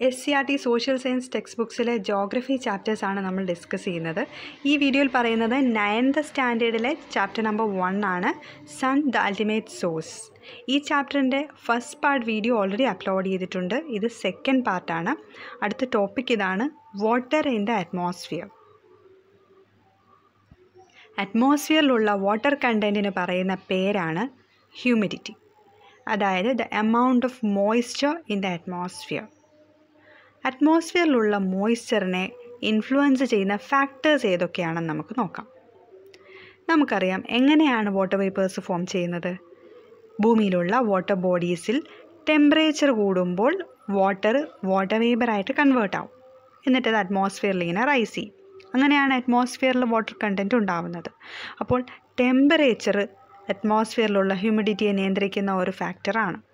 S C R T social science text ബുക്സിലെ geography ചാപ്റ്റേഴ്സാണ് നമ്മൾ discuss ചെയ്യുന്നത്. ഈ വീഡിയോയിൽ പറയുന്നത് നയൻത് സ്റ്റാൻഡേർഡിലെ ചാപ്റ്റർ നമ്പർ വൺ ആണ് സൺ ദ അൾട്ടിമേറ്റ് സോഴ്സ് ഈ ചാപ്റ്ററിന്റെ first part video already upload ചെയ്തിട്ടുണ്ട്. ഇത് സെക്കൻഡ് പാർട്ടാണ് അടുത്ത ടോപ്പിക് ഇതാണ് വാട്ടർ ഇൻ ദ അറ്റ്മോസ്ഫിയർ അറ്റ്മോസ്ഫിയറിലുള്ള വാട്ടർ കണ്ടന്റിന് പറയുന്ന പേരാണ് ഹ്യൂമിഡിറ്റി അതായത് the amount of moisture in the atmosphere അറ്റ്മോസ്ഫിയറിലുള്ള മോയ്സ്ചറിനെ ഇൻഫ്ലുവൻസ് ചെയ്യുന്ന ഫാക്ടേഴ്സ് ഏതൊക്കെയാണെന്ന് നമുക്ക് നോക്കാം. നമുക്കറിയാം എങ്ങനെയാണ് വാട്ടർ വേപ്പേഴ്സ് ഫോം ചെയ്യുന്നത്. ഭൂമിയിലുള്ള വാട്ടർ ബോഡീസിൽ ടെമ്പറേച്ചർ കൂടുമ്പോൾ വാട്ടർ വാട്ടർ വേപ്പറായിട്ട് കൺവേർട്ട് ആവും. എന്നിട്ട് അത് അറ്റ്മോസ്ഫിയറിൽ ഇങ്ങനെ റൈസ് ചെയ്യും. അങ്ങനെയാണ് അറ്റ്മോസ്ഫിയറിൽ വാട്ടർ കണ്ടന്റ് ഉണ്ടാവുന്നത്. അപ്പോൾ ടെമ്പറേച്ചർ അറ്റ്മോസ്ഫിയറിലുള്ള ഹ്യൂമിഡിറ്റിയെ നിയന്ത്രിക്കുന്ന ഒരു ഫാക്ടറാണ്.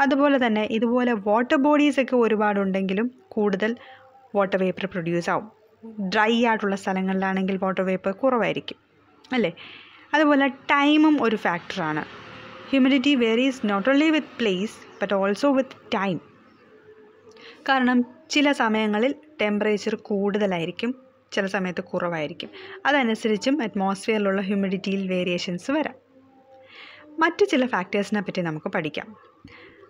അതുപോലെ തന്നെ ഇതുപോലെ വാട്ടർ ബോഡീസൊക്കെ ഒരുപാടുണ്ടെങ്കിലും കൂടുതൽ വാട്ടർ വേപ്പർ പ്രൊഡ്യൂസ് ആവും. ഡ്രൈ ആയിട്ടുള്ള സ്ഥലങ്ങളിലാണെങ്കിൽ വാട്ടർ വേപ്പർ കുറവായിരിക്കും അല്ലേ? അതുപോലെ ടൈമും ഒരു ഫാക്ടറാണ് humidity varies not only with place but also with time കാരണം ചില സമയങ്ങളിൽ ടെമ്പറേച്ചർ കൂടുതലായിരിക്കും ചില സമയത്ത് കുറവായിരിക്കും. അതനുസരിച്ചും അറ്റ്മോസ്ഫിയറിലുള്ള ഹ്യൂമിഡിറ്റിയിൽ വേരിയേഷൻസ് വരാം. മറ്റ് ചില ഫാക്ടേഴ്സിനെ പറ്റി നമുക്ക് പഠിക്കാം.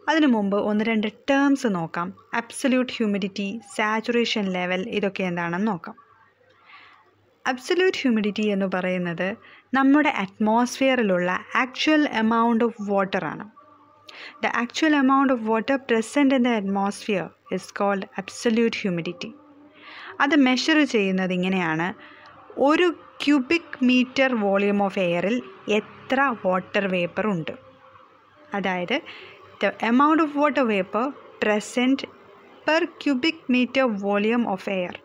അതിനു മുമ്പ് ഒന്ന് രണ്ട് ടേംസ് നോക്കാം. അബ്സല്യൂട്ട് ഹ്യൂമിഡിറ്റി സാച്ചുറേഷൻ ലെവൽ ഇതൊക്കെ എന്താണെന്ന് നോക്കാം. അബ്സല്യൂട്ട് ഹ്യൂമിഡിറ്റി എന്ന് പറയുന്നത് നമ്മുടെ അറ്റ്മോസ്ഫിയറിലുള്ള ആക്ച്വൽ എമൗണ്ട് ഓഫ് വാട്ടർ ആണ്. The actual amount of water present in the atmosphere is called absolute humidity അത് മെഷർ ചെയ്യുന്നത് ഇങ്ങനെയാണ്. ഒരു ക്യൂബിക് മീറ്റർ വോളിയം ഓഫ് എയറിൽ എത്ര വാട്ടർ വേപ്പർ ഉണ്ട്? അതായത് the amount of water vapour present per cubic meter volume of air.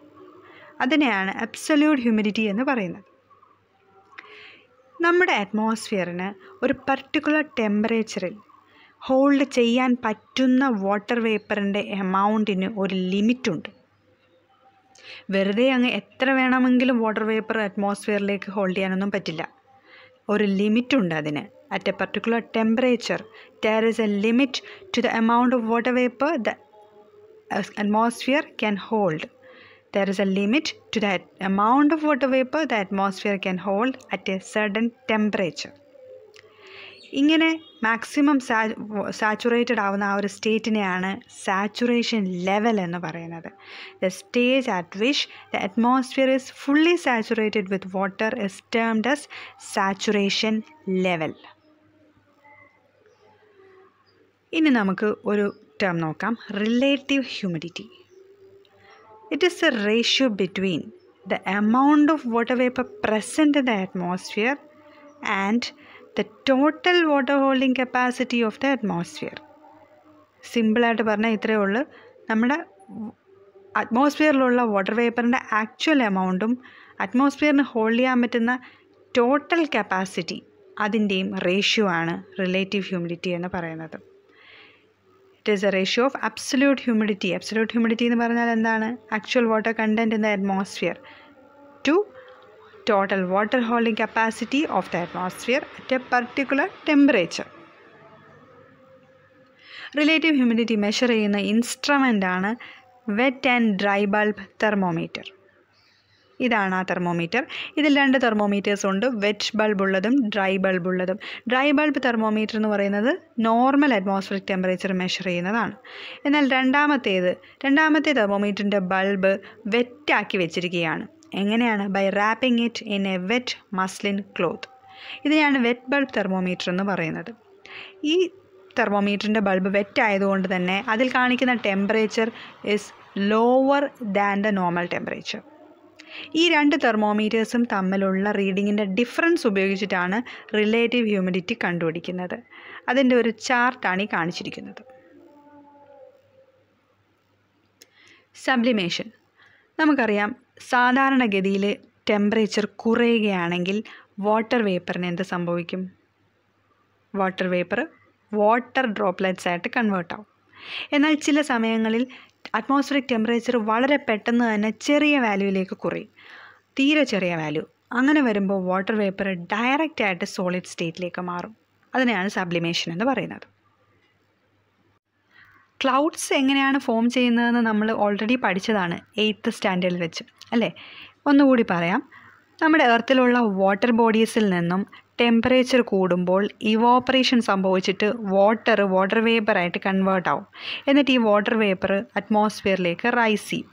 അതിനെയാണ് absolute humidity എന്ന് പറയുന്നത്. നമ്മുടെ അറ്റ്മോസ്ഫിയറിന് ഒരു പർട്ടിക്കുലർ ടെമ്പറേച്ചറിൽ ഹോൾഡ് ചെയ്യാൻ പറ്റുന്ന വാട്ടർ വേപ്പറിന്റെ എമൗണ്ടിന് ഒരു ലിമിറ്റുണ്ട് വെറുതെ അങ്ങ് എത്ര വേണമെങ്കിലും വാട്ടർ വേപ്പർ അറ്റ്മോസ്ഫിയറിലേക്ക് ഹോൾഡ് ചെയ്യാനൊന്നും പറ്റില്ല. ഒരു ലിമിറ്റുണ്ട് അതിന്. At a particular temperature there is a limit to the amount of water vapour the atmosphere can hold. There is a limit to the amount of water vapor the atmosphere can hold at a certain temperature. ഇങ്ങനെ maximum സാ saturated ആവുന്ന ആ ഒരു സ്റ്റേറ്റിനെയാണ് saturation level എന്ന് പറയുന്നത് the stage at which the atmosphere is fully saturated with water is termed as saturation level ഇനി നമുക്ക് ഒരു ടേം നോക്കാം. Relative humidity it is a ratio between the amount of water vapour present in the atmosphere and the total water holding capacity of the atmosphere സിമ്പിളായിട്ട് പറഞ്ഞാൽ ഇത്രയേ ഉള്ളൂ. നമ്മുടെ അറ്റ്മോസ്ഫിയറിലുള്ള വാട്ടർ വേപ്പറിന്റെ ആക്ച്വൽ എമൗണ്ടും അറ്റ്മോസ്ഫിയറിന് ഹോൾഡ് ചെയ്യാൻ പറ്റുന്ന ടോട്ടൽ കപ്പാസിറ്റി അതിന്റെയും റേഷ്യോ ആണ് റിലേറ്റീവ് ഹ്യൂമിഡിറ്റി എന്ന് പറയുന്നത്. It is a ratio of absolute humidity absolute humidity എന്ന് പറഞ്ഞാൽ എന്താണ്? Actual water content in the atmosphere to total water holding capacity of the atmosphere at a particular temperature relative humidity measure ചെയ്യുന്ന instrument ആണ് wet and dry bulb thermometer ഇതാണ് ആ thermometer. ഇതിൽ രണ്ട് thermometers ഉണ്ട്. വെറ്റ് ബൾബ് ഉള്ളതും dry bulb ഉള്ളതും. Dry bulb thermometer എന്ന് പറയുന്നത് നോർമൽ അറ്റ്മോസ്ഫിയറിക് ടെമ്പറേച്ചർ മെഷർ ചെയ്യുന്നതാണ്. എന്നാൽ രണ്ടാമത്തേത് രണ്ടാമത്തെ തെർമോമീറ്ററിന്റെ ബൾബ് വെറ്റാക്കി വെച്ചിരിക്കുകയാണ്. എങ്ങനെയാണ്? By wrapping it in a wet muslin cloth ഇതിനെയാണ് വെറ്റ് ബൾബ് തെർമോമീറ്റർ എന്ന് പറയുന്നത്. ഈ തെർമോമീറ്ററിന്റെ ബൾബ് വെറ്റ് ആയതുകൊണ്ട് തന്നെ അതിൽ കാണിക്കുന്ന temperature is lower than the normal temperature ഈ രണ്ട് തെർമോമീറ്റേഴ്സും തമ്മിലുള്ള റീഡിങ്ങിന്റെ ഡിഫറൻസ് ഉപയോഗിച്ചിട്ടാണ് റിലേറ്റീവ് ഹ്യൂമിഡിറ്റി കണ്ടുപിടിക്കുന്നത്. അതിന്റെ ഒരു ചാർട്ടാണ് ഈ കാണിച്ചിരിക്കുന്നത്. സബ്ലിമേഷൻ. നമുക്കറിയാം സാധാരണഗതിയിൽ ടെമ്പറേച്ചർ കുറയുകയാണെങ്കിൽ വാട്ടർ വേപ്പറിന് എന്ത് സംഭവിക്കും? വാട്ടർ വേപ്പർ വാട്ടർ ഡ്രോപ്ലെറ്റ്സ് ആയിട്ട് കൺവേർട്ട് ആവും എന്നാൽ ചില സമയങ്ങളിൽ അറ്റ്മോസ്ഫിയറിക് ടെമ്പറേച്ചർ വളരെ പെട്ടെന്ന് തന്നെ ചെറിയ വാല്യൂവിലേക്ക് കുറയും. തീരെ ചെറിയ വാല്യൂ അങ്ങനെ വരുമ്പോൾ വാട്ടർ വേപ്പർ ഡയറക്റ്റ് ആയിട്ട് സോളിഡ് സ്റ്റേറ്റിലേക്ക് മാറും. അതിനെയാണ് സബ്ലിമേഷൻ എന്ന് പറയുന്നത്. ക്ലൗഡ്സ് എങ്ങനെയാണ് ഫോം ചെയ്യുന്നതെന്ന് നമ്മൾ ഓൾറെഡി പഠിച്ചതാണ് എയ്ത്ത് സ്റ്റാൻഡേർഡിൽ വെച്ച്. അല്ലേ? ഒന്നുകൂടി പറയാം. നമ്മുടെ എർത്തിലുള്ള വാട്ടർ ബോഡീസിൽ നിന്നും ടെമ്പറേച്ചർ കൂടുമ്പോൾ ഇവോപ്പറേഷൻ സംഭവിച്ചിട്ട് വാട്ടർ വാട്ടർ വേപ്പറായിട്ട് കൺവേർട്ട് ആവും. എന്നിട്ട് ഈ വാട്ടർ വേപ്പർ അറ്റ്മോസ്ഫിയറിലേക്ക് റൈസ് ചെയ്യും.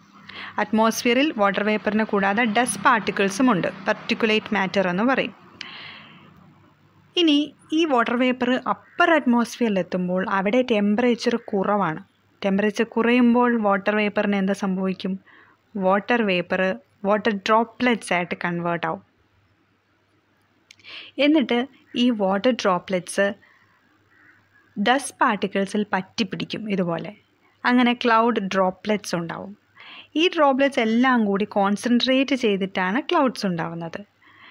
അറ്റ്മോസ്ഫിയറിൽ വാട്ടർ വേപ്പറിനെ കൂടാതെ ഡസ്റ്റ് പാർട്ടിക്കിൾസും ഉണ്ട്. പർട്ടിക്കുലേറ്റ് മാറ്റർ എന്ന് പറയും. ഇനി ഈ വാട്ടർ വേപ്പർ അപ്പർ അറ്റ്മോസ്ഫിയറിൽ എത്തുമ്പോൾ അവിടെ ടെമ്പറേച്ചർ കുറവാണ്. ടെമ്പറേച്ചർ കുറയുമ്പോൾ വാട്ടർ വേപ്പറിന് എന്താ സംഭവിക്കും? വാട്ടർ വേപ്പർ വാട്ടർ ഡ്രോപ്ലെറ്റ്സ് ആയിട്ട് കൺവേർട്ട് ആവും. എന്നിട്ട് ഈ വാട്ടർ ഡ്രോപ്ലെറ്റ്സ് ഡസ്റ്റ് പാർട്ടിക്കിൾസിൽ പറ്റിപ്പിടിക്കും ഇതുപോലെ. അങ്ങനെ ക്ലൗഡ് ഡ്രോപ്ലെറ്റ്സ് ഉണ്ടാവും. ഈ ഡ്രോപ്ലെറ്റ്സ് എല്ലാം കൂടി കോൺസെൻട്രേറ്റ് ചെയ്തിട്ടാണ് ക്ലൗഡ്സ് ഉണ്ടാവുന്നത്.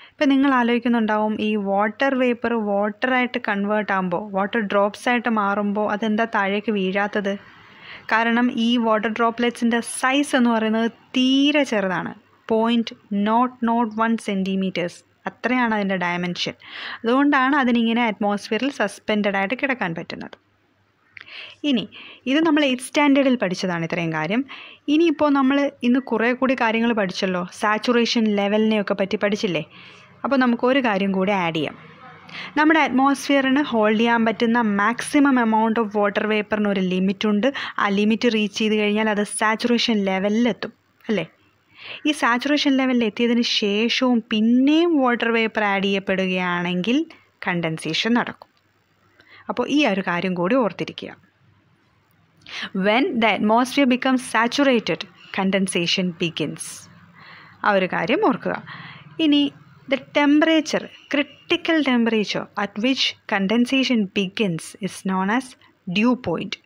ഇപ്പം നിങ്ങൾ ആലോചിക്കുന്നുണ്ടാവും ഈ വാട്ടർ വേപ്പർ വാട്ടറായിട്ട് കൺവേർട്ട് ആകുമ്പോൾ വാട്ടർ ഡ്രോപ്സ് ആയിട്ട് മാറുമ്പോൾ അതെന്താ താഴേക്ക് വീഴാത്തത്? കാരണം ഈ വാട്ടർ ഡ്രോപ്ലെറ്റ്സിന്റെ സൈസ് എന്ന് പറയുന്നത് തീരെ ചെറുതാണ്. Point nought nought one centimetres അത്രയാണ് അതിന്റെ ഡയമെൻഷൻ അതുകൊണ്ടാണ് അതിനിങ്ങനെ അറ്റ്മോസ്ഫിയറിൽ സസ്പെൻഡഡ് ആയിട്ട് കിടക്കാൻ പറ്റുന്നത്. ഇനി ഇത് നമ്മൾ എയ്ത്ത് സ്റ്റാൻഡേർഡിൽ പഠിച്ചതാണ് ഇത്രയും കാര്യം. ഇനിയിപ്പോൾ നമ്മൾ ഇന്ന് കുറേ കൂടി കാര്യങ്ങൾ പഠിച്ചല്ലോ. സാച്ചുറേഷൻ ലെവലിനെയൊക്കെ പറ്റി പഠിച്ചില്ലേ? അപ്പോൾ നമുക്ക് ഒരു കാര്യം കൂടി ആഡ് ചെയ്യാം. നമ്മുടെ അറ്റ്മോസ്ഫിയറിന് ഹോൾഡ് ചെയ്യാൻ പറ്റുന്ന മാക്സിമം എമൗണ്ട് ഓഫ് വാട്ടർ വേപ്പറിന് ഒരു ലിമിറ്റ് ഉണ്ട്. ആ ലിമിറ്റ് റീച്ച് ചെയ്ത് കഴിഞ്ഞാൽ അത് സാച്ചുറേഷൻ ലെവലിലെത്തും അല്ലേ? ഈ സാച്ചുറേഷൻ ലെവലിൽ എത്തിയതിന് ശേഷവും പിന്നെയും വാട്ടർ വേപ്പർ ആഡ് ചെയ്യപ്പെടുകയാണെങ്കിൽ കണ്ടൻസേഷൻ നടക്കും. അപ്പോൾ ഈ ഒരു കാര്യം കൂടി ഓർത്തിരിക്കുക. When the atmosphere becomes saturated condensation begins ആ ഒരു കാര്യം ഓർക്കുക. ഇനി the temperature critical temperature at which condensation begins is known as dew point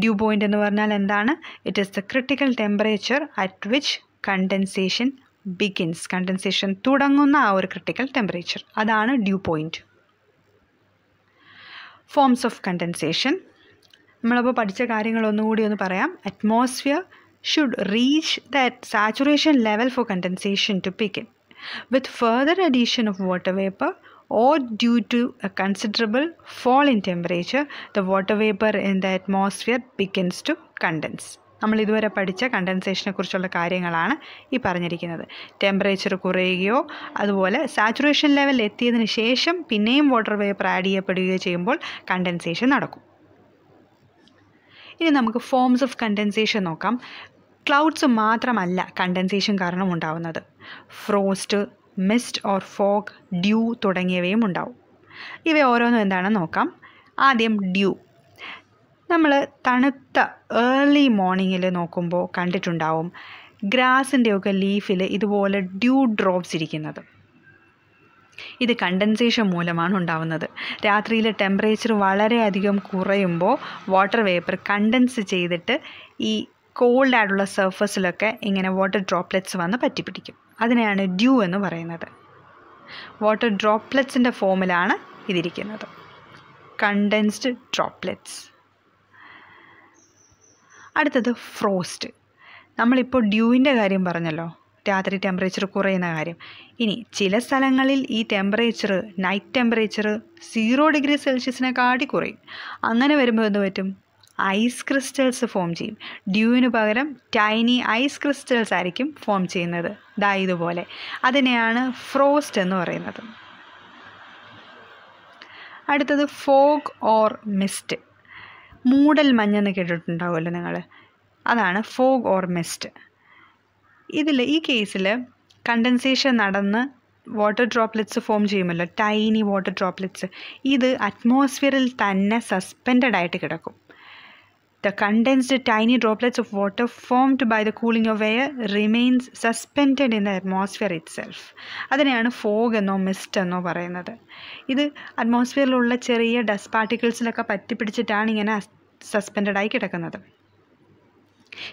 dew point എന്ന് പറഞ്ഞാൽ എന്താണ്? It is the critical temperature at which condensation begins condensation തുടങ്ങുന്ന ആ ഒരു ക്രിട്ടിക്കൽ ടെമ്പറേച്ചർ അതാണ് dew point forms of condensation നമ്മളപ്പോൾ പഠിച്ച കാര്യങ്ങൾ ഒന്നുകൂടി ഒന്ന് പറയാം. Atmosphere should reach the saturation level for condensation to begin with further addition of water vapour or due to a considerable fall in temperature, the water vapor in the atmosphere begins to condense. നമ്മൾ ഇതുവരെ പഠിച്ച കണ്ടൻസേഷനെ കുറിച്ചുള്ള കാര്യങ്ങളാണ് ഈ പറഞ്ഞിരിക്കുന്നത്. Temperature കുറയുകയോ അതുപോലെ saturation level എത്തിയതിന് ശേഷം പിന്നെയും വാട്ടർ വേപ്പർ ആഡ് ചെയ്യപ്പെടുകയോ ചെയ്യുമ്പോൾ കണ്ടൻസേഷൻ നടക്കും. ഇനി നമുക്ക് ഫോംസ് ഓഫ് കണ്ടൻസേഷൻ നോക്കാം. ക്ലൗഡ്സ് മാത്രമല്ല കണ്ടൻസേഷൻ കാരണം ഉണ്ടാവുന്നത്. Frost mist or fog dew തുടങ്ങിയവയും ഉണ്ടാവും. ഇവ ഓരോന്നും എന്താണെന്ന് നോക്കാം. ആദ്യം ഡ്യൂ നമ്മൾ തണുത്ത ഏർലി മോർണിംഗിൽ നോക്കുമ്പോൾ കണ്ടിട്ടുണ്ടാവും ഗ്രാസിന്റെയൊക്കെ ലീഫിൽ ഇതുപോലെ ഡ്യൂ ഡ്രോപ്സ് ഇരിക്കുന്നത്. ഇത് കണ്ടൻസേഷൻ മൂലമാണ് ഉണ്ടാവുന്നത്. രാത്രിയിലെ ടെമ്പറേച്ചർ വളരെയധികം കുറയുമ്പോൾ വാട്ടർ വേപ്പർ കണ്ടൻസ് ചെയ്തിട്ട് ഈ കോൾഡ് ആയിട്ടുള്ള സർഫസിലൊക്കെ ഇങ്ങനെ വാട്ടർ ഡ്രോപ്ലെറ്റ്സ് വന്ന് പറ്റിപ്പിടിക്കും. അതിനെയാണ് ഡ്യൂ എന്ന് പറയുന്നത്. വാട്ടർ ഡ്രോപ്ലെറ്റ്സിന്റെ ഫോമിലാണ് ഇതിരിക്കുന്നത്. കണ്ടൻസ്ഡ് ഡ്രോപ്ലെറ്റ്സ് അടുത്തത് ഫ്രോസ്റ്റ്. നമ്മളിപ്പോൾ ഡ്യൂവിന്റെ കാര്യം പറഞ്ഞല്ലോ. രാത്രി ടെമ്പറേച്ചർ കുറയുന്ന കാര്യം. ഇനി ചില സ്ഥലങ്ങളിൽ ഈ temperature night temperature zero degree സെൽഷ്യസിനെ കാട്ടി കുറയും. അങ്ങനെ വരുമ്പോൾ എന്ത് പറ്റും? ഐസ് ക്രിസ്റ്റൽസ് ഫോം ചെയ്യും. ഡ്യൂവിന് പകരം ടൈനി ഐസ് ക്രിസ്റ്റൽസ് ആയിരിക്കും ഫോം ചെയ്യുന്നത്. ദാ ഇതുപോലെ. അതിനെയാണ് ഫ്രോസ്റ്റ് എന്ന് പറയുന്നത്. അടുത്തത് ഫോഗ് ഓർ മിസ്റ്റ് മൂടൽ മഞ്ഞെന്ന് കേട്ടിട്ടുണ്ടാവുമല്ലോ നിങ്ങൾ അതാണ് ഫോഗ് ഓർ മിസ്റ്റ്. ഇതിൽ ഈ കേസിൽ കണ്ടൻസേഷൻ നടന്ന് വാട്ടർ ഡ്രോപ്ലെറ്റ്സ് ഫോം ചെയ്യുമല്ലോ ടൈനി വാട്ടർ ഡ്രോപ്ലെറ്റ്സ്. ഇത് അറ്റ്മോസ്ഫിയറിൽ തന്നെ സസ്പെൻഡഡ് ആയിട്ട് കിടക്കും. The condensed tiny droplets of water formed by the cooling of air remains suspended in the atmosphere itself. അതിനെയാണ് ഫോഗ് എന്നോ മിസ്റ്റ് എന്നോ പറയുന്നത്. ഇത് അറ്റ്മോസ്ഫിയറിലുള്ള ചെറിയ ഡസ്റ്റ് പാർട്ടിക്കിൾസിലൊക്കെ പറ്റിപ്പിടിച്ചിട്ടാണ് ഇങ്ങനെ സസ്പെൻഡഡ് ആയി കിടക്കുന്നത്.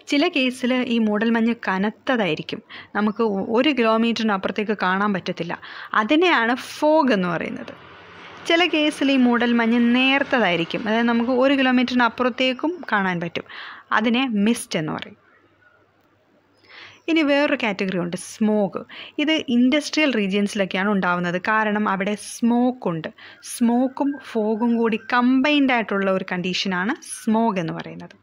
ചില കേസിൽ ഈ മൂടൽമഞ്ഞ് കനത്തതായിരിക്കും. നമുക്ക് ഒരു കിലോമീറ്ററിന് അപ്പുറത്തേക്ക് കാണാൻ പറ്റത്തില്ല. അതിനെയാണ് ഫോഗ് എന്ന് പറയുന്നത്. ചില കേസിൽ ഈ മൂടൽ മഞ്ഞ് നേർത്തതായിരിക്കും. അതായത് നമുക്ക് ഒരു കിലോമീറ്ററിന് അപ്പുറത്തേക്കും കാണാൻ പറ്റും. അതിനെ മിസ്റ്റ് എന്ന് പറയും. ഇനി വേറൊരു കാറ്റഗറി ഉണ്ട് സ്മോക്ക് ഇത് ഇൻഡസ്ട്രിയൽ റീജിയൻസിലൊക്കെയാണ് ഉണ്ടാവുന്നത്. കാരണം അവിടെ സ്മോക്ക് ഉണ്ട്. സ്മോക്കും ഫോഗും കൂടി കമ്പൈൻഡ് ആയിട്ടുള്ള ഒരു കണ്ടീഷനാണ് സ്മോഗ് എന്ന് പറയുന്നത്.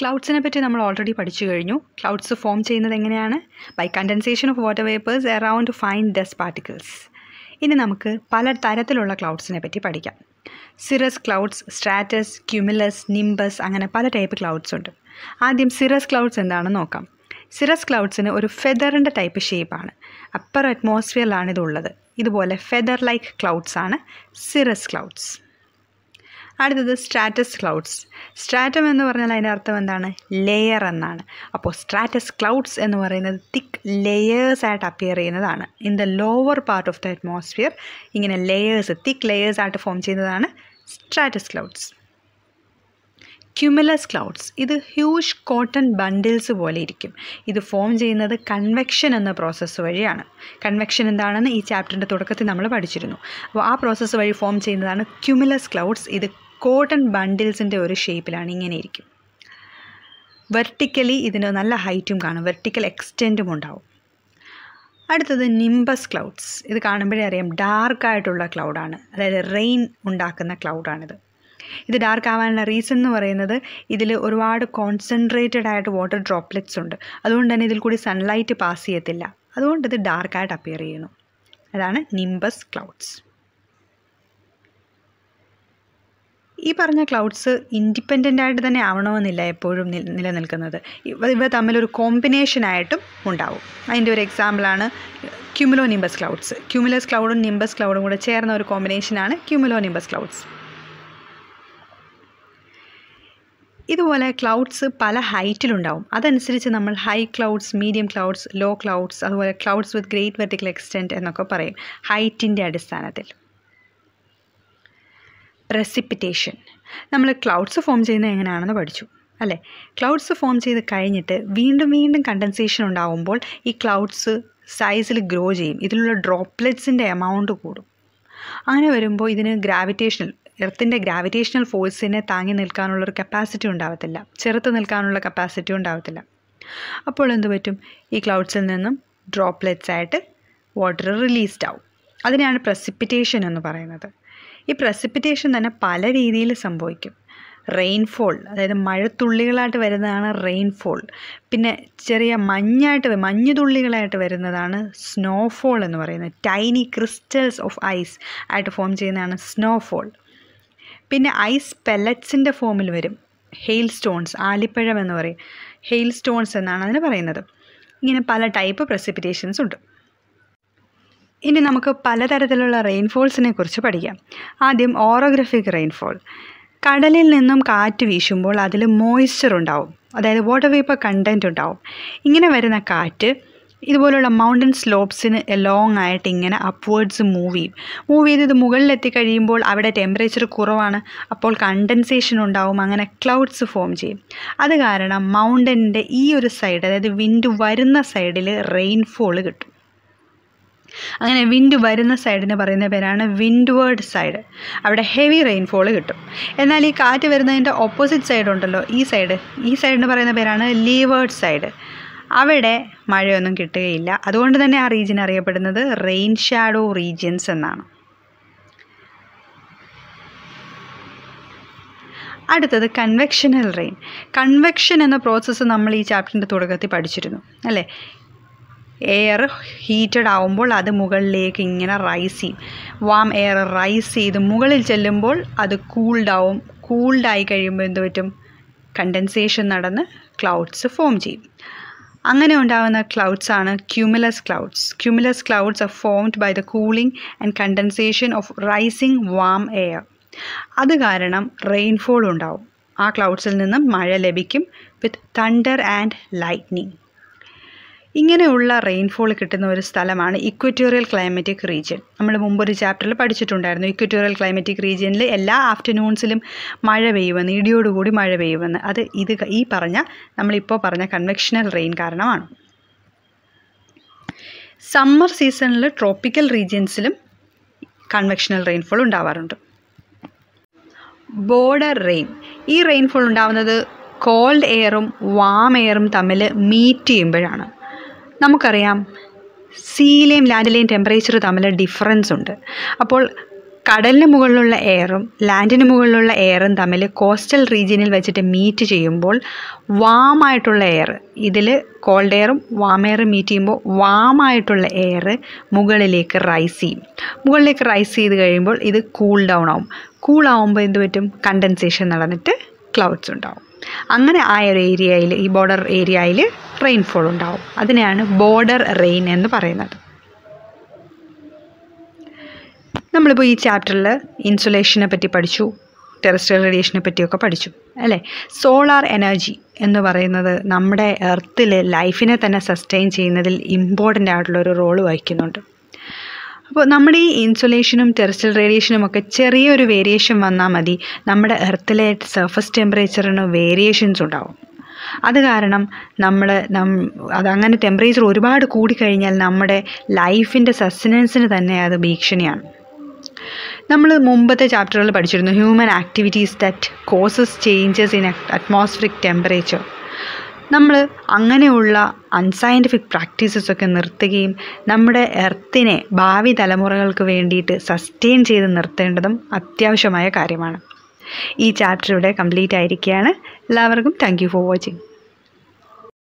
ക്ലൗഡ്സിനെ പറ്റി നമ്മൾ ഓൾറെഡി പഠിച്ചു കഴിഞ്ഞു. ക്ലൗഡ്സ് ഫോം ചെയ്യുന്നത് എങ്ങനെയാണ്? By condensation of water vapours around fine dust particles ഇനി നമുക്ക് പല തരത്തിലുള്ള ക്ലൗഡ്സിനെ പറ്റി പഠിക്കാം. Cirrus clouds stratus cumulus nimbus അങ്ങനെ പല ടൈപ്പ് ക്ലൗഡ്സ് ഉണ്ട്. ആദ്യം സിറസ് ക്ലൗഡ്സ് എന്താണെന്ന് നോക്കാം. സിറസ് ക്ലൗഡ്സിന് ഒരു ഫെദറിന്റെ ടൈപ്പ് ഷേപ്പാണ് അപ്പർ അറ്റ്മോസ്ഫിയറിലാണ് ഇതുള്ളത് ഇതുപോലെ ഫെദർ ലൈക്ക് ക്ലൗഡ്സ് ആണ് സിറസ് ക്ലൗഡ്സ് അടുത്തത് സ്ട്രാറ്റസ് ക്ലൗഡ്സ്. സ്ട്രാറ്റം എന്ന് പറഞ്ഞാൽ അതിന്റെ അർത്ഥം എന്താണ്? ലെയർ എന്നാണ്. അപ്പോൾ സ്ട്രാറ്റസ് ക്ലൗഡ്സ് എന്ന് പറയുന്നത് തിക്ക് ലെയേഴ്സ് ആയിട്ട് അപ്പിയർ ചെയ്യുന്നതാണ്. In the lower part of the atmosphere ഇങ്ങനെ ലെയേഴ്സ് തിക്ക് ലെയേഴ്സ് ആയിട്ട് ഫോം ചെയ്യുന്നതാണ് സ്ട്രാറ്റസ് ക്ലൗഡ്സ്. ക്യുമുലസ് ക്ലൗഡ്സ് ഇത് ഹ്യൂജ് കോട്ടൺ ബണ്ടിൽസ് പോലെ ഇരിക്കും. ഇത് ഫോം ചെയ്യുന്നത് കൺവെക്ഷൻ എന്ന പ്രോസസ്സ് വഴിയാണ്. കൺവെക്ഷൻ എന്താണെന്ന് ഈ ചാപ്റ്ററിന്റെ തുടക്കത്തിൽ നമ്മൾ പഠിച്ചിരുന്നു. അപ്പോൾ ആ പ്രോസസ്സ് വഴി ഫോം ചെയ്യുന്നതാണ് ക്യുമുലസ് ക്ലൗഡ്സ് ഇത് കോട്ടൺ ബണ്ടിൽസിന്റെ ഒരു ഷേപ്പിലാണ് ഇങ്ങനെ ഇരിക്കും. വെർട്ടിക്കലി ഇതിന് നല്ല ഹൈറ്റും കാണും. വെർട്ടിക്കൽ എക്സ്റ്റെന്റും ഉണ്ടാവും. അടുത്തത് നിംബസ് ക്ലൗഡ്സ്. ഇത് കാണുമ്പോഴേ അറിയാം ഡാർക്കായിട്ടുള്ള ക്ലൗഡാണ്. അതായത് റെയിൻ ഉണ്ടാക്കുന്ന ക്ലൗഡാണിത്. ഇത് ഡാർക്ക് ആവാനുള്ള റീസൺ എന്ന് പറയുന്നത് ഇതിൽ ഒരുപാട് കോൺസെൻട്രേറ്റഡ് ആയിട്ട് വാട്ടർ ഡ്രോപ്ലെറ്റ്സ് ഉണ്ട്. അതുകൊണ്ട് തന്നെ ഇതിൽ കൂടി സൺലൈറ്റ് പാസ് ചെയ്യത്തില്ല. അതുകൊണ്ട് ഇത് ഡാർക്കായിട്ട് അപ്പിയർ ചെയ്യുന്നു. അതാണ് നിംബസ് ക്ലൗഡ്സ്. ഈ പറഞ്ഞ ക്ലൗഡ്സ് ഇൻഡിപെൻഡന്റ് ആയിട്ട് തന്നെ ആവണമെന്നില്ല എപ്പോഴും നിൽ നിലനിൽക്കുന്നത്. ഇവ ഇവ തമ്മിലൊരു കോമ്പിനേഷനായിട്ടും ഉണ്ടാവും. അതിന്റെ ഒരു എക്സാമ്പിളാണ് ക്യുമുലോ നിംബസ് ക്ലൗഡ്സ് ക്യുമുലസ് ക്ലൗഡും നിംബസ് ക്ലൗഡും കൂടെ ചേർന്ന ഒരു കോമ്പിനേഷനാണ് ക്യുമുലോ നിംബസ് ക്ലൗഡ്സ് ഇതുപോലെ ക്ലൗഡ്സ് പല ഹൈറ്റിലുണ്ടാവും അതനുസരിച്ച് നമ്മൾ high clouds medium clouds low clouds അതുപോലെ clouds with great vertical extent എന്നൊക്കെ പറയും. ഹൈറ്റിന്റെ അടിസ്ഥാനത്തിൽ. പ്രസിപ്പിറ്റേഷൻ നമ്മൾ ക്ലൗഡ്സ് ഫോം ചെയ്യുന്നത് എങ്ങനെയാണെന്ന് പഠിച്ചു അല്ലേ? ക്ലൗഡ്സ് ഫോം ചെയ്ത് കഴിഞ്ഞിട്ട് വീണ്ടും വീണ്ടും കണ്ടൻസേഷൻ ഉണ്ടാകുമ്പോൾ ഈ ക്ലൗഡ്സ് സൈസിൽ ഗ്രോ ചെയ്യും. ഇതിലുള്ള ഡ്രോപ്ലെറ്റ്സിന്റെ എമൗണ്ട് കൂടും. അങ്ങനെ വരുമ്പോൾ ഇതിന് ഗ്രാവിറ്റേഷണൽ എർത്തിന്റെ ഗ്രാവിറ്റേഷണൽ ഫോഴ്സിനെ താങ്ങി നിൽക്കാനുള്ളൊരു കപ്പാസിറ്റി ഉണ്ടാവത്തില്ല. ചെറുത്ത് നിൽക്കാനുള്ള കപ്പാസിറ്റി ഉണ്ടാവത്തില്ല. അപ്പോൾ എന്ത് പറ്റും? ഈ ക്ലൗഡ്സിൽ നിന്നും ഡ്രോപ്ലെറ്റ്സ് ആയിട്ട് വാട്ടർ റിലീസ്ഡ് ആവും. അതിനെയാണ് പ്രസിപ്പിറ്റേഷൻ എന്ന് പറയുന്നത്. ഈ പ്രസിപ്പിറ്റേഷൻ തന്നെ പല രീതിയിൽ സംഭവിക്കും. റെയിൻഫോൾ അതായത് മഴത്തുള്ളികളായിട്ട് വരുന്നതാണ് റെയിൻഫോൾ പിന്നെ ചെറിയ മഞ്ഞായിട്ട് മഞ്ഞുതുള്ളികളായിട്ട് വരുന്നതാണ് സ്നോഫോൾ എന്ന് പറയുന്നത്. ടൈനി ക്രിസ്റ്റൽസ് ഓഫ് ഐസ് ആയിട്ട് ഫോം ചെയ്യുന്നതാണ് സ്നോഫോൾ പിന്നെ ഐസ് പെല്ലറ്റ്സിന്റെ ഫോമിൽ വരും. ഹെയിൽ സ്റ്റോൺസ് ആലിപ്പഴം എന്ന് പറയും. ഹെയിൽ സ്റ്റോൺസ് എന്നാണ് അതിന് പറയുന്നത്. ഇങ്ങനെ പല ടൈപ്പ് പ്രസിപ്പിറ്റേഷൻസ് ഉണ്ട്. ഇനി നമുക്ക് പലതരത്തിലുള്ള റെയിൻഫോൾസിനെ കുറിച്ച് പഠിക്കാം. ആദ്യം ഓറോഗ്രഫിക് റെയിൻഫോൾ കടലിൽ നിന്നും കാറ്റ് വീശുമ്പോൾ അതിൽ മോയ്സ്ചർ ഉണ്ടാവും. അതായത് വാട്ടർ വേപ്പർ കണ്ടന്റ് ഉണ്ടാവും. ഇങ്ങനെ വരുന്ന കാറ്റ് ഇതുപോലുള്ള മൗണ്ടൻ സ്ലോപ്സിന് ലോങ് ആയിട്ട് ഇങ്ങനെ അപ്വേർഡ്സ് മൂവ് ചെയ്യും. മൂവ് ചെയ്ത് ഇത് മുകളിലെത്തി കഴിയുമ്പോൾ അവിടെ ടെമ്പറേച്ചർ കുറവാണ്. അപ്പോൾ കണ്ടൻസേഷൻ ഉണ്ടാവും. അങ്ങനെ ക്ലൗഡ്സ് ഫോം ചെയ്യും. അത് കാരണം മൗണ്ടന്റെ ഈ ഒരു സൈഡ് അതായത് വിൻഡ് വരുന്ന സൈഡിൽ റെയിൻഫോൾ കിട്ടും. അങ്ങനെ വിൻഡ് വരുന്ന സൈഡിന് പറയുന്ന പേരാണ് വിൻഡ്വേർഡ് സൈഡ് അവിടെ ഹെവി റെയിൻഫോൾ കിട്ടും. എന്നാൽ ഈ കാറ്റ് വരുന്നതിന്റെ ഓപ്പോസിറ്റ് സൈഡ് ഉണ്ടല്ലോ ഈ സൈഡ് ഈ സൈഡിന് പറയുന്ന പേരാണ് ലീവേർഡ് സൈഡ് അവിടെ മഴയൊന്നും കിട്ടുകയില്ല. അതുകൊണ്ട് തന്നെ ആ റീജിയൻ അറിയപ്പെടുന്നത് റെയിൻ ഷാഡോ റീജിയൻസ് എന്നാണ്. അടുത്തത് കൺവെക്ഷനൽ റെയിൻ കൺവെക്ഷൻ എന്ന പ്രോസസ്സ് നമ്മൾ ഈ ചാപ്റ്ററിന്റെ തുടക്കത്തിൽ പഠിച്ചിരുന്നു അല്ലേ? എയർ ഹീറ്റഡ് ആവുമ്പോൾ അത് മുകളിലേക്ക് ഇങ്ങനെ റൈസ് ചെയ്യും. വാം എയർ റൈസ് ചെയ്ത് മുകളിൽ ചെല്ലുമ്പോൾ അത് കൂൾഡ് ആവും. കൂൾഡ് ആയി കഴിയുമ്പോൾ എന്ത് പറ്റും? കണ്ടൻസേഷൻ നടന്ന് ക്ലൗഡ്സ് ഫോം ചെയ്യും. അങ്ങനെ ഉണ്ടാകുന്ന ക്ലൗഡ്സ് ആണ് cumulus clouds cumulus clouds are formed by the cooling and condensation of rising warm air അത് കാരണം റെയിൻഫോൾ ഉണ്ടാവും. ആ ക്ലൗഡ്സിൽ നിന്നും മഴ ലഭിക്കും വിത്ത് തണ്ടർ ആൻഡ് ലൈറ്റ്നിങ് ഇങ്ങനെയുള്ള റെയിൻഫോൾ കിട്ടുന്ന ഒരു സ്ഥലമാണ് ഇക്വറ്റോറിയൽ ക്ലൈമറ്റിക് റീജിയൻ നമ്മൾ മുമ്പൊരു ചാപ്റ്ററിൽ പഠിച്ചിട്ടുണ്ടായിരുന്നു ഇക്വറ്റോറിയൽ ക്ലൈമറ്റിക് റീജിയനിൽ എല്ലാ ആഫ്റ്റർനൂൺസിലും മഴ പെയ്യുമെന്ന് ഇടിയോടുകൂടി മഴ പെയ്യുമെന്ന്. അത് ഇത് ഈ പറഞ്ഞ നമ്മളിപ്പോൾ പറഞ്ഞ കൺവെക്ഷണൽ റെയിൻ കാരണമാണ്. സമ്മർ സീസണിൽ ട്രോപ്പിക്കൽ റീജിയൻസിലും കൺവെക്ഷണൽ റെയിൻഫോൾ ഉണ്ടാവാറുണ്ട്. ബോർഡർ റെയിൻ ഈ റെയിൻഫോൾ ഉണ്ടാവുന്നത് കോൾഡ് എയറും വാം എയറും തമ്മിൽ മീറ്റ് ചെയ്യുമ്പോഴാണ്. നമുക്കറിയാം സീയിലെയും ലാൻഡിലെയും ടെമ്പറേച്ചർ തമ്മിൽ ഡിഫറൻസ് ഉണ്ട്. അപ്പോൾ കടലിന് മുകളിലുള്ള എയറും ലാൻഡിന് മുകളിലുള്ള എയറും തമ്മിൽ കോസ്റ്റൽ റീജിയനിൽ വെച്ചിട്ട് മീറ്റ് ചെയ്യുമ്പോൾ വാമായിട്ടുള്ള എയർ ഇതിൽ കോൾഡ് എയറും വാം എയറും മീറ്റ് ചെയ്യുമ്പോൾ വാമായിട്ടുള്ള എയർ മുകളിലേക്ക് റൈസ് ചെയ്യും. മുകളിലേക്ക് റൈസ് ചെയ്ത് കഴിയുമ്പോൾ ഇത് കൂൾ ഡൗൺ ആവും. കൂൾ ആവുമ്പോൾ എന്ത് പറ്റും? കണ്ടൻസേഷൻ നടന്നിട്ട് ക്ലൗഡ്സ് ഉണ്ടാവും. അങ്ങനെ ആ ഒരു ഏരിയയിൽ ഈ ബോർഡർ ഏരിയയിൽ റെയിൻഫോൾ ഉണ്ടാവും. അതിനെയാണ് ബോർഡർ റെയിൻ എന്ന് പറയുന്നത്. നമ്മളിപ്പോൾ ഈ ചാപ്റ്ററിൽ ഇൻസുലേഷനെ പറ്റി പഠിച്ചു ടെറസ്ട്രിയൽ റേഡിയേഷനെ പറ്റിയൊക്കെ പഠിച്ചു അല്ലേ? സോളാർ എനർജി എന്ന് പറയുന്നത് നമ്മുടെ എർത്തിൽ ലൈഫിനെ തന്നെ സസ്റ്റെയിൻ ചെയ്യുന്നതിൽ ഇമ്പോർട്ടന്റ് ആയിട്ടുള്ളൊരു റോൾ വഹിക്കുന്നുണ്ട്. അപ്പോൾ നമ്മുടെ ഈ ഇൻസുലേഷനും ടെറസൽ റേഡിയേഷനും ഒക്കെ ചെറിയൊരു വേരിയേഷൻ വന്നാൽ മതി. നമ്മുടെ എർത്തിലെ സർഫസ് ടെമ്പറേച്ചറിന് വേരിയേഷൻസ് ഉണ്ടാവും. അത് കാരണം നമ്മൾ നം അതങ്ങനെ ടെമ്പറേച്ചർ ഒരുപാട് കൂടിക്കഴിഞ്ഞാൽ നമ്മുടെ ലൈഫിന്റെ സസ്റ്റനൻസിന് തന്നെ അത് ഭീഷണിയാണ്. നമ്മൾ മുമ്പത്തെ ചാപ്റ്ററുകളിൽ പഠിച്ചിരുന്നു human activities that causes changes in atmospheric temperature നമ്മൾ അങ്ങനെയുള്ള അൺസയന്റിഫിക് പ്രാക്ടീസസൊക്കെ നിർത്തുകയും നമ്മുടെ എർത്തിനെ ഭാവി തലമുറകൾക്ക് വേണ്ടിയിട്ട് സസ്റ്റെയിൻ ചെയ്ത് നിർത്തേണ്ടതും അത്യാവശ്യമായ കാര്യമാണ്. ഈ ചാപ്റ്റർ ഇവിടെ കംപ്ലീറ്റ് ആയിരിക്കുകയാണ്. എല്ലാവർക്കും താങ്ക് ഫോർ വാച്ചിങ്